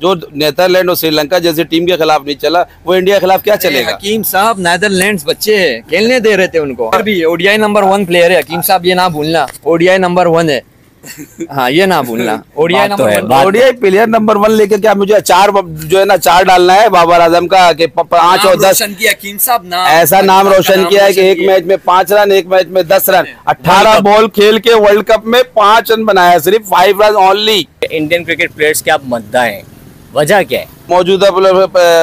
जो नेदरलैंड और श्रीलंका जैसे टीम के खिलाफ नहीं चला वो इंडिया के खिलाफ क्या चलेगा? हकीम साहब नेदरलैंड्स बच्चे है खेलने दे रहे थे उनको। अभी ओडीआई नंबर वन प्लेयर है हकीम साहब ये ना भूलना ओडीआई नंबर वन है। हाँ ये ना भूलना ओडीआई तो नंबर है, ओडीआई प्लेयर नंबर वन लेके क्या मुझे चार जो है ना चार डालना है बाबर आज़म का कि पाँच और दस? रोशन किया हकीम साहब नाम ऐसा नाम रोशन किया है कि एक मैच में पाँच रन एक मैच में दस रन। अठारह बॉल खेल के वर्ल्ड कप में पाँच रन बनाया सिर्फ़ five run only Indian cricket players के आप मद्दा हैं। वजह क्या है? मौजूदा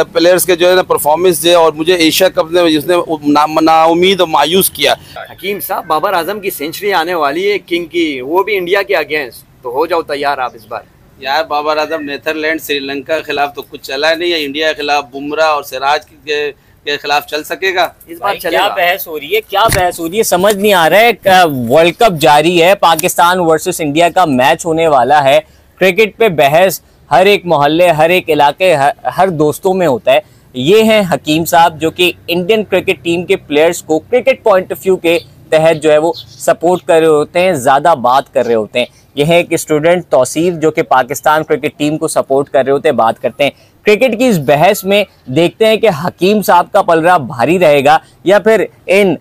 प्लेयर्स के जो है ना परफॉर्मेंस है और मुझे एशिया कप ने जिसने ना- नाउमीद और मायूस किया। हकीम साहब बाबर आज़म की सेंचुरी आने वाली है किंग की वो भी इंडिया के अगेंस्ट तो हो जाओ तैयार आप इस बार। यार बाबर आज़म नेदरलैंड श्रीलंका के खिलाफ तो कुछ चला नहीं है इंडिया के खिलाफ बुमराह और सिराज के, के खिलाफ चल सकेगा। इस बार क्या बहस हो रही है क्या बहस हो रही है? समझ नहीं आ रहा है वर्ल्ड कप जारी है पाकिस्तान वर्सेस इंडिया का मैच होने वाला है। क्रिकेट पे बहस हर एक मोहल्ले हर एक इलाके हर, हर दोस्तों में होता है। ये हैं हकीम साहब जो कि इंडियन क्रिकेट टीम के प्लेयर्स को क्रिकेट पॉइंट ऑफ़ व्यू के तहत जो है वो सपोर्ट कर रहे होते हैं ज़्यादा बात कर रहे होते हैं। यह है एक स्टूडेंट तोसीफ जो कि पाकिस्तान क्रिकेट टीम को सपोर्ट कर रहे होते हैं बात करते हैं। क्रिकेट की इस बहस में देखते हैं कि हकीम साहब का पलड़ा भारी रहेगा या फिर इन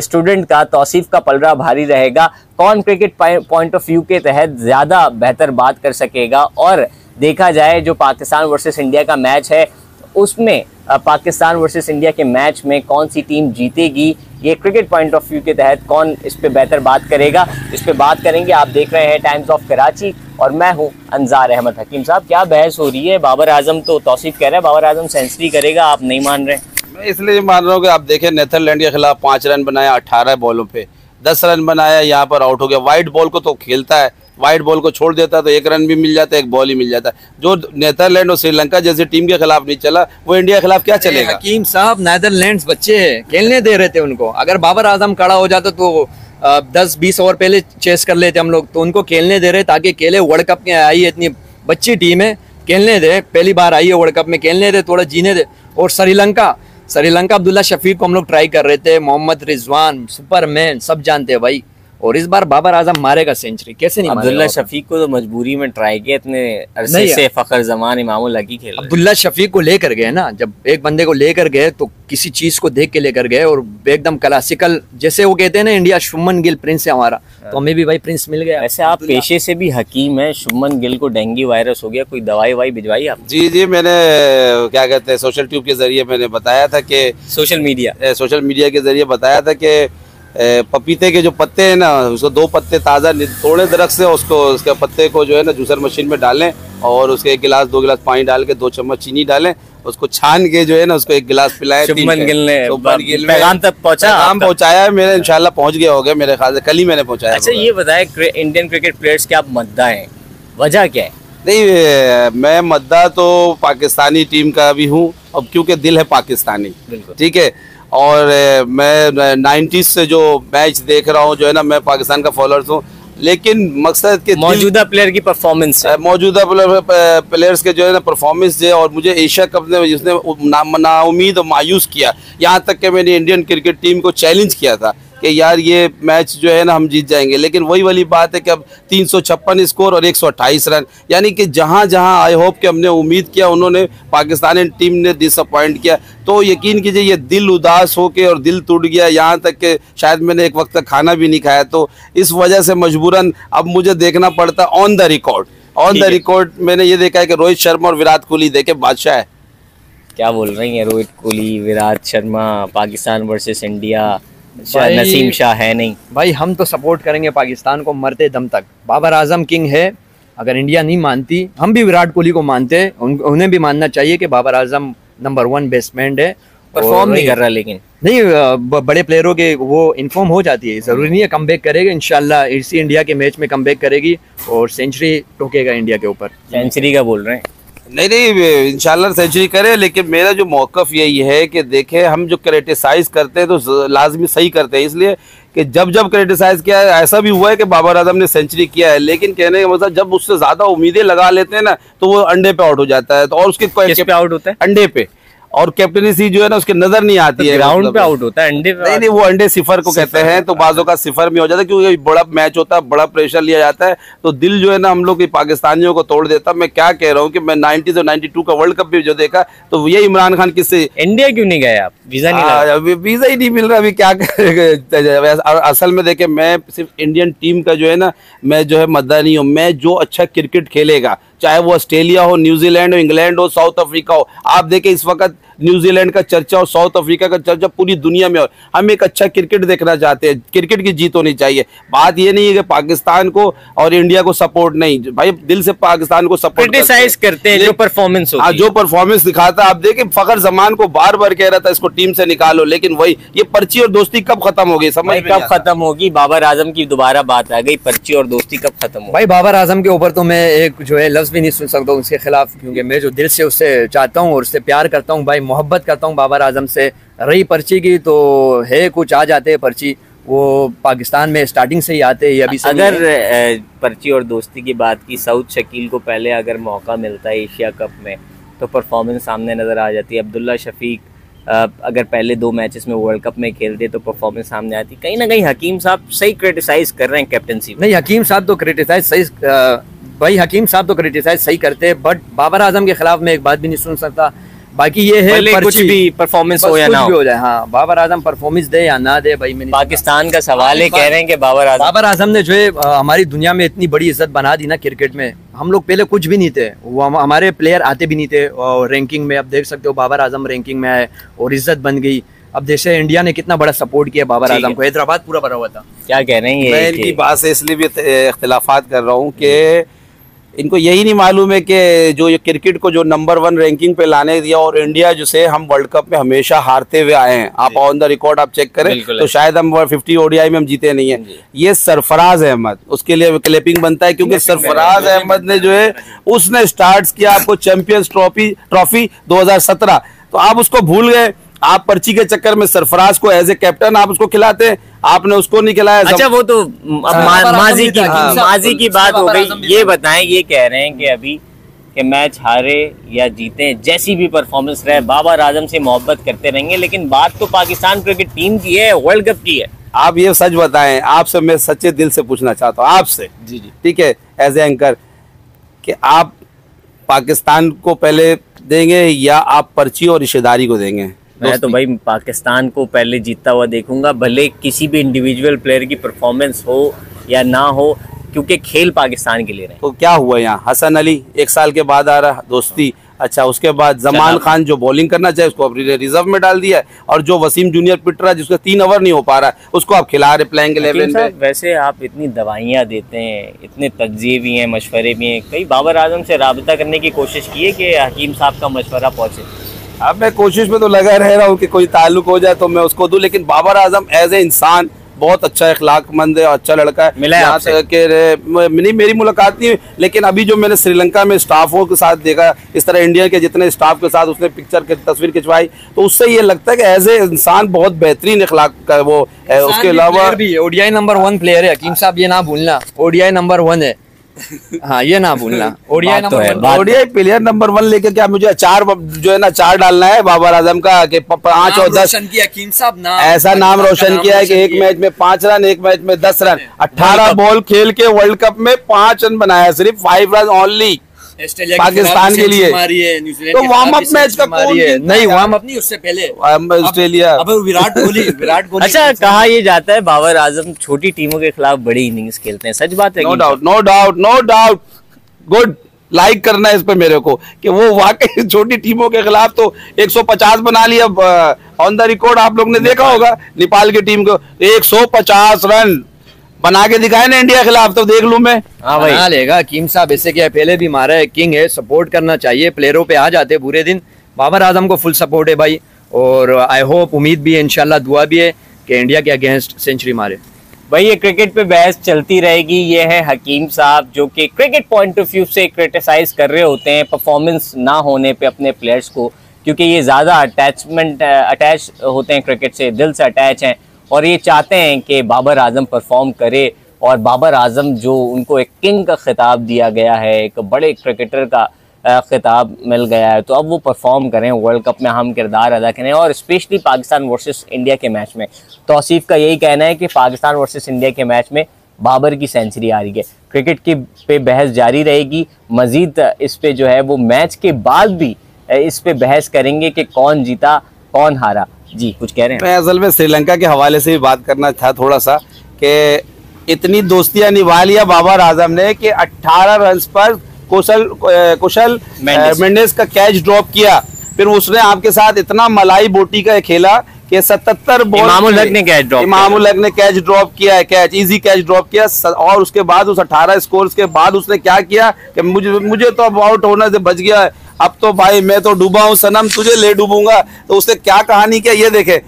स्टूडेंट का तोसीफ का पलड़ा भारी रहेगा। कौन क्रिकेट पॉइंट ऑफ़ व्यू के तहत ज़्यादा बेहतर बात कर सकेगा? और देखा जाए जो पाकिस्तान वर्सेस इंडिया का मैच है, उसमें पाकिस्तान वर्सेस इंडिया के मैच में कौन सी टीम जीतेगी, ये क्रिकेट पॉइंट ऑफ़ व्यू के तहत कौन इस पर बेहतर बात करेगा। इस पर बात करेंगे, आप देख रहे हैं टाइम्स ऑफ़ कराची और मैं हूँ अनजार अहमद हकीम साहब। क्या बहस हो रही है? बाबर आज़म तो तौसीफ कह रहा है, बाबर आज़म सेंचुरी करेगा, आप नहीं मान रहे मैं इसलिए मान रहा हूँ कि आप देखें नेदरलैंड के खिलाफ पाँच रन बनाया अठारह बॉलों पर दस रन बनाया यहाँ पर आउट हो गया। वाइट बॉल को तो खेलता है वाइट बॉल को छोड़ देता तो एक रन भी मिल जाता है एक बॉल ही मिल जाता। जो नेदरलैंड और श्रीलंका जैसी टीम के खिलाफ नहीं चला वो इंडिया के खिलाफ क्या चलेगा? हकीम साहब नेदरलैंड्स बच्चे हैं खेलने दे रहे थे उनको। अगर बाबर आज़म खड़ा हो जाता तो दस बीस ओवर पहले चेस कर लेते हम लोग तो उनको खेलने दे रहे ताकि खेले वर्ल्ड कप में आई है इतनी बच्ची टीम है खेलने दे। पहली बार आई है वर्ल्ड कप में खेलने दे थोड़ा जीने दे। और श्रीलंका श्रीलंका अब्दुल्ला शफीक को हम लोग ट्राई कर रहे थे मोहम्मद रिजवान सुपरमैन सब जानते हैं भाई। और इस बार बाबर आज़म मारेगा सेंचुरी कैसे नहीं अब्दुल्ला शफीक को तो मजबूरी में ट्राई किया इतने अरसे से फखर जमान इमामुल हकी खेल अब्दुल्ला शफीक को लेकर गए ना जब एक बंदे को लेकर गए तो किसी चीज़ को देख के लेकर गए और एकदम क्लासिकल जैसे वो कहते हैं ना इंडिया शुमन गिल प्रिंस है हमारा तो हमें भी भाई प्रिंस मिल गया। वैसे आप पेशे से भी हकीम है शुभमन गिल को डेंगू वायरस हो गया कोई दवाई वाई भिजवाई आप? जी जी मैंने क्या कहते हैं सोशल ट्यूब के ज़रिए मैंने बताया था कि सोशल मीडिया सोशल मीडिया के ज़रिए बताया था कि पपीते के जो पत्ते हैं ना उसको दो पत्ते ताज़ा थोड़े दरख्त से उसको उसके पत्ते को जो है ना जूसर मशीन में डालें और उसके एक गिलास दो गिलास पानी डाल के दो चम्मच चीनी डालें उसको छान के जो है ना उसको एक गिलास पिलाएँ शुभमन। गिल ने पैगाम तक पहुँचा पैगाम पहुँचाया है मेरे इंशाल्लाह पहुँच गया होगा मेरे ख्याल से कल ही मैंने पहुँचाया अच्छा ये बताएँ इंडियन क्रिकेट प्लेयर्स के आप मद्दा हैं वजह क्या है? नहीं मैं मद्दा तो पाकिस्तानी टीम का भी हूँ अब क्योंकि दिल है पाकिस्तानी। ठीक है और मैं नाइन्टीज से जो मैच देख रहा हूँ जो है ना मैं पाकिस्तान का फॉलोअर्स हूँ लेकिन मकसद के मौजूदा प्लेयर की परफॉर्मेंस मौजूदा प्लेयर- प्लेयर्स के जो है ना परफॉर्मेंस है और मुझे एशिया कप ने जिसने ना, नाउमीद और मायूस किया यहाँ तक कि मैंने इंडियन क्रिकेट टीम को चैलेंज किया था। कि यार ये मैच जो है ना हम जीत जाएँगे। लेकिन वही वाली बात है कि अब तीन सौ छप्पन स्कोर और 128 रन यानी कि जहाँ जहाँ आई होप कि हमने उम्मीद किया उन्होंने पाकिस्तानी टीम ने डिसअपॉइंट किया। तो यकीन कीजिए ये दिल उदास हो के और दिल टूट गया। यहाँ तक कि शायद मैंने एक वक्त तक खाना भी नहीं खाया। तो इस वजह से मजबूरन अब मुझे देखना पड़ता on the record on the record मैंने ये देखा है कि रोहित शर्मा और विराट कोहली देखे बादशाह है। क्या बोल रही हैं रोहित कोहली विराट शर्मा पाकिस्तान वर्सेस इंडिया नसीम शाह है नहीं। भाई हम तो सपोर्ट करेंगे पाकिस्तान को मरते दम तक। बाबर आज़म किंग है अगर इंडिया नहीं मानती हम भी विराट कोहली को मानते हैं उन, उन्हें भी मानना चाहिए कि Babar Azam number one batsman है। परफॉर्म नहीं कर रहा लेकिन। नहीं बड़े प्लेयरों के वो इन्फॉर्म हो जाती है ज़रूरी नहीं है कम बैक करेगा इंशाल्लाह इसी इंडिया के मैच में कम बैक करेगी और सेंचुरी ठोकेगा इंडिया के ऊपर। सेंचुरी का बोल रहे हैं। नहीं नहीं इंशाल्लाह सेंचुरी करे लेकिन मेरा जो मौकफ यही है कि देखें हम जो क्रिटिसाइज करते हैं तो लाजमी सही करते हैं। इसलिए कि जब जब क्रिटिसाइज किया है ऐसा भी हुआ है कि बाबर आज़म ने सेंचुरी किया है लेकिन कहने का मतलब जब उससे ज़्यादा उम्मीदें लगा लेते हैं ना तो वो अंडे पे आउट हो जाता है तो और उसके पे आउट होता है? अंडे पे। और कैप्टनसी जो है ना उसके नज़र नहीं आती है ग्राउंड मतलब। पे आउट होता है अंडे पे नहीं नहीं वो अंडे सिफर को कहते हैं तो बाजों का सिफर में हो जाता है क्योंकि बड़ा मैच होता है बड़ा प्रेशर लिया जाता है। तो दिल जो है ना हम लोग के पाकिस्तानियों को तोड़ देता मैं क्या कह रहा हूँ कि मैं 90 और 92 का वर्ल्ड कप भी जो देखा तो ये इमरान खान किससे इंडिया क्यों नहीं गए आप? वीज़ा नहीं अभी वीज़ा ही नहीं मिल रहा अभी क्या असल में देखे मैं सिर्फ़ इंडियन टीम का जो है ना मैं जो है मद्दा नहीं हूँ। मैं जो अच्छा क्रिकेट खेलेगा चाहे वो ऑस्ट्रेलिया हो, न्यूजीलैंड हो, इंग्लैंड हो, साउथ अफ्रीका हो, आप देखें इस वक्त न्यूजीलैंड का चर्चा और साउथ अफ्रीका का चर्चा पूरी दुनिया में हो हम एक अच्छा क्रिकेट देखना चाहते हैं। क्रिकेट की जीत होनी चाहिए। बात ये नहीं है कि पाकिस्तान को और इंडिया को सपोर्ट नहीं। भाई दिल से पाकिस्तान को सपोर्ट क्रिटिसाइज करते हैं जो परफॉर्मेंस हाँ जो परफॉर्मेंस दिखाता है। आप देखिए फखर जमान को बार बार कह रहा था इसको टीम से निकालो। लेकिन वही ये पर्ची और दोस्ती कब खत्म होगी समझ कब खत्म होगी? बाबर आज़म की दोबारा बात आ गई पर्ची और दोस्ती कब खत्म होगी? भाई बाबर आज़म के ऊपर तो मैं एक जो है लफ्ज भी नहीं सुन सकता उसके खिलाफ क्योंकि मैं जो दिल से उससे चाहता हूँ और उससे प्यार करता हूँ भाई मोहब्बत करता हूँ बाबर आज़म से। रही पर्ची की तो है कुछ आ जाते हैं पर्ची। वो पाकिस्तान में स्टार्टिंग से ही आते हैं अभी अगर पर्ची और दोस्ती की बात की साउथ शकील को पहले अगर मौका मिलता है एशिया कप में तो परफॉर्मेंस सामने नज़र आ जाती है। अब्दुल्ला शफीक अगर पहले दो मैचेस में वर्ल्ड कप में खेलते तो परफॉर्मेंस सामने आती। कहीं ना कहीं हकीम साहब सही क्रिटिसाइज कर रहे हैं कैप्टनसी नहीं हकीम साहब तो क्रिटिसाइज सही भाई हकीम साहब तो क्रिटिसाइज सही करते हैं बट बाबर आज़म के खिलाफ मैं एक बात भी नहीं सुन सकता। बाकी ये है कुछ भी परफॉर्मेंस हो या ना हो। हो जाए हाँ बाबर आज़म परफॉर्मेंस दे या ना दे भाई मैंने पाकिस्तान का सवाल है कह रहे हैं कि बाबर आज़म बाबर आज़म ने जो है हमारी दुनिया में इतनी बड़ी इज़्ज़त बना दी ना क्रिकेट में। हम लोग पहले कुछ भी नहीं थे। वो हम, हमारे प्लेयर आते भी नहीं थे और रैंकिंग में अब देख सकते हो बाबर आज़म रैंकिंग में आए और इज़्ज़त बन गई। अब जैसे इंडिया ने कितना बड़ा सपोर्ट किया बाबर आज़म को हैदराबाद पूरा भरा हुआ था। क्या कह रहे हैं मैं इनकी बात से इसलिए भी इख्तलाफात कर रहा हूँ कि इनको यही नहीं मालूम है कि जो ये क्रिकेट को जो नंबर वन रैंकिंग पे लाने दिया और इंडिया जो से हम वर्ल्ड कप में हमेशा हारते हुए आए हैं। आप ऑन द रिकॉर्ड आप चेक करें तो शायद हम फिफ्टी ओडीआई में हम जीते नहीं है। ये सरफराज अहमद उसके लिए क्लिपिंग बनता है क्योंकि सरफराज अहमद ने जो है उसने स्टार्ट किया आपको चैंपियंस ट्रॉफी ट्रॉफी 2017 तो आप उसको भूल गए आप पर्ची के चक्कर में सरफराज को एज ए कैप्टन आप उसको खिलाते हैं आपने उसको नहीं खिलाया अच्छा वो तो मा- माजी की हाँ। माजी की बात हो गई ये। बताएँ ये कह रहे हैं कि अभी कि मैच हारे या जीते जैसी भी परफॉर्मेंस रहे बाबर आज़म से मोहब्बत करते रहेंगे लेकिन बात तो पाकिस्तान क्रिकेट टीम की है वर्ल्ड कप की है आप ये सच बताएँ आपसे मैं सच्चे दिल से पूछना चाहता हूँ आपसे जी जी ठीक है एज ए एंकर कि आप पाकिस्तान को पहले देंगे या आप पर्ची और रिश्तेदारी को देंगे मैं तो भाई पाकिस्तान को पहले जीतता हुआ देखूँगा भले किसी भी इंडिविजुअल प्लेयर की परफॉर्मेंस हो या ना हो क्योंकि खेल पाकिस्तान के लिए रहे। तो क्या हुआ यहाँ? हसन अली एक साल के बाद आ रहा दोस्ती। अच्छा उसके बाद जमान खान जो बॉलिंग करना चाहिए उसको अपने रिज़र्व में डाल दिया है। और जो वसीम जूनियर पिट रहा है जिसका तीन ओवर नहीं हो पा रहा है उसको आप खिला रहे प्लेइंग इलेवन में वैसे आप इतनी दवाइयाँ देते हैं इतने तज्जिए भी हैं मशवरे भी हैं। कई बाबर आज़म से रबता करने की कोशिश की है कि हकीम साहब का मशवरा पहुँचे? अब मैं कोशिश में तो लगा रह रहा हूँ कि कोई ताल्लुक हो जाए तो मैं उसको दूँ लेकिन बाबर आज़म एज ए इंसान बहुत अच्छा इखलाकमंद है और अच्छा लड़का है। मिला है यहाँ तक कि नहीं मेरी मुलाकात नहीं हुई लेकिन अभी जो मैंने श्रीलंका में स्टाफों के साथ देखा इस तरह इंडिया के जितने स्टाफ के साथ उसने पिक्चर की तस्वीर खिंचवाई तो उससे ये लगता है कि एज ए इंसान बहुत बेहतरीन इखलाक का वो है उसके अलावा भी ओडीआई नंबर वन प्लेयर है हकीम साहब ये ना भूलना ओडीआई नंबर वन है। हाँ ये ना भूलना। ओडिया तो है, ओडिया प्लेयर नंबर वन लेके क्या मुझे चार जो है ना चार डालना है बाबर आज़म का कि पाँच और दस। किया कीम साहब नाम। ऐसा नाम रोशन किया है कि एक मैच में पाँच रन एक मैच में दस रन। अठारह बॉल खेल के वर्ल्ड कप में पाँच रन बनाया सिर्फ़ फाइव रन ओनली पाकिस्तान के लिए। तो वार्म अप मैच का कौन है। नहीं वार्म अप नहीं उससे पहले। ऑस्ट्रेलिया। अब विराट कोहली विराट कोहली अच्छा कहा ये जाता है बाबर आज़म छोटी टीमों के खिलाफ बड़ी इनिंग्स खेलते हैं। सच बात है no doubt no doubt no doubt good like करना है इस पे मेरे को कि वो वाकई छोटी टीमों के खिलाफ तो 150 बना लिया। ऑन द रिकॉर्ड आप लोग ने देखा होगा नेपाल की टीम को 150 रन। बना के दिखाए ना इंडिया के खिलाफ तो देख लूँ मैं। हाँ भाई। बना लेगा। हकीम साहब ऐसे क्या पहले भी मारा है। किंग है सपोर्ट करना चाहिए। प्लेयरों पे आ जाते बुरे दिन। बाबर आज़म को फुल सपोर्ट है भाई। और आई होप उम्मीद भी है इनशाला दुआ भी है कि इंडिया के अगेंस्ट सेंचुरी मारे। भाई ये क्रिकेट पे बहस चलती रहेगी। ये है हकीम साहब जो कि क्रिकेट पॉइंट ऑफ़ व्यू से क्रिटिसाइज कर रहे होते हैं परफॉर्मेंस ना होने पे अपने प्लेयर्स को। क्योंकि ये ज़्यादा अटैचमेंट अटैच होते हैं क्रिकेट से दिल से अटैच हैं। और ये चाहते हैं कि बाबर आज़म परफॉर्म करे और बाबर आज़म जो उनको एक किंग का खिताब दिया गया है, एक बड़े क्रिकेटर का खिताब मिल गया है तो अब वो परफॉर्म करें वर्ल्ड कप में हम किरदार अदा करें और स्पेशली पाकिस्तान वर्सेस इंडिया के मैच में। तोसीफ़ का यही कहना है कि पाकिस्तान वर्सेस इंडिया के मैच में बाबर की सेंचुरी आ रही है। क्रिकेट की पे बहस जारी रहेगी, मजीद इस पर जो है वो मैच के बाद भी इस पर बहस करेंगे कि कौन जीता, कौन हारा। जी कुछ कह रहे हैं? मैं असल में श्रीलंका के हवाले से भी बात करना था थोड़ा सा कि इतनी दोस्तियाँ निभा लिया बाबर आज़म ने कि 18 रन पर कुशल कुशल मेंडेस का कैच ड्रॉप किया। फिर उसने आपके साथ इतना मलाई बोटी का खेला कि 77 बॉल इमामुल हक ने drop किया। इमामुल हक ने कैच ड्रॉप किया है कैच इजी कैच ड्रॉप किया और उसके बाद उस 18 स्कोर्स के बाद उसने क्या किया कि मुझे मुझे तो अब आउट होने से बच गया है। अब तो भाई मैं तो डूबा हूँ सनम तुझे ले डूबूँगा। तो उसने क्या कहानी किया? ये देखे।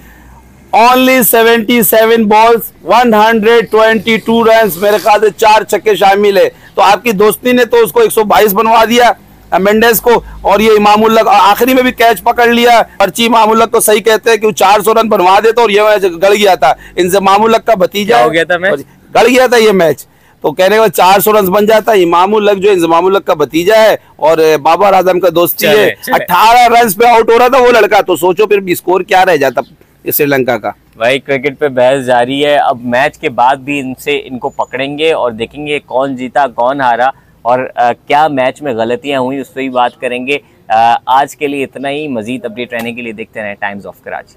ओनली 77 बॉल्स 122 रन मेरे ख्याल से चार छक्के शामिल है। तो आपकी दोस्ती ने तो उसको 122 बनवा दिया मेंडेस को और ये इमामुल्ला आखिरी में भी कैच पकड़ लिया। पर्ची इमामुल्ला को सही कहते हैं कि वो 400 रन बनवा देता और ये मैच गड़ गया था। इनसे इमामुल्ला का भतीजा हो गया था मैच? गड़ गया था ये मैच। तो कहने का चार सौ रन बन जाता है। इमामुल लक जो इमामुल लक का भतीजा है और बाबर आज़म का दोस्ती है। अठारह रन पे आउट हो रहा था वो लड़का तो सोचो फिर भी स्कोर क्या रह जाता श्रीलंका का। भाई क्रिकेट पे बहस जारी है। अब मैच के बाद भी इनसे इनको पकड़ेंगे और देखेंगे कौन जीता कौन हारा और अ, क्या मैच में गलतियाँ हुई उस पर भी बात करेंगे। अ, आज के लिए इतना ही। मजीद अपडेट रहने के लिए देखते रहें टाइम्स ऑफ़ कराची